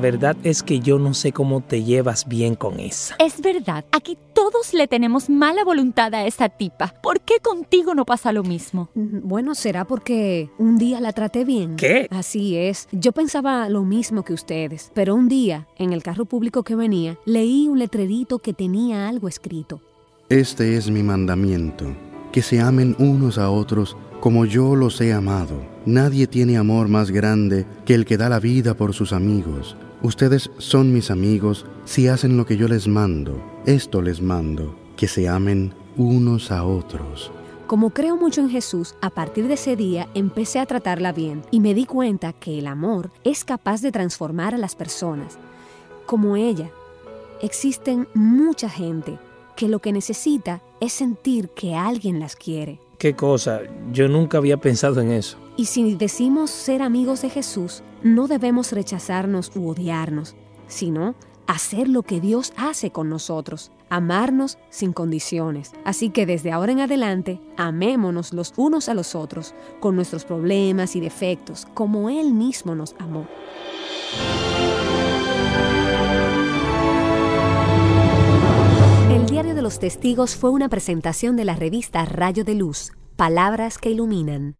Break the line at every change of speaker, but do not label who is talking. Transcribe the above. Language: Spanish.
la verdad es que yo no sé cómo te llevas bien con esa.
Es verdad, aquí todos le tenemos mala voluntad a esa tipa. ¿Por qué contigo no pasa lo mismo?
Mm, Bueno, será porque un día la traté bien.
¿Qué?
Así es. Yo pensaba lo mismo que ustedes, pero un día, en el carro público que venía, leí un letrerito que tenía algo escrito.
Este es mi mandamiento, que se amen unos a otros como yo los he amado. Nadie tiene amor más grande que el que da la vida por sus amigos. Ustedes son mis amigos si hacen lo que yo les mando. Esto les mando, que se amen unos a otros.
Como creo mucho en Jesús, a partir de ese día empecé a tratarla bien y me di cuenta que el amor es capaz de transformar a las personas. Como ella, existen mucha gente que lo que necesita es sentir que alguien las quiere.
¿Qué cosa? Yo nunca había pensado en eso.
Y si decimos ser amigos de Jesús, no debemos rechazarnos u odiarnos, sino hacer lo que Dios hace con nosotros, amarnos sin condiciones. Así que desde ahora en adelante, amémonos los unos a los otros, con nuestros problemas y defectos, como Él mismo nos amó. Los Testigos fue una presentación de la revista Rayo de Luz, Palabras que Iluminan.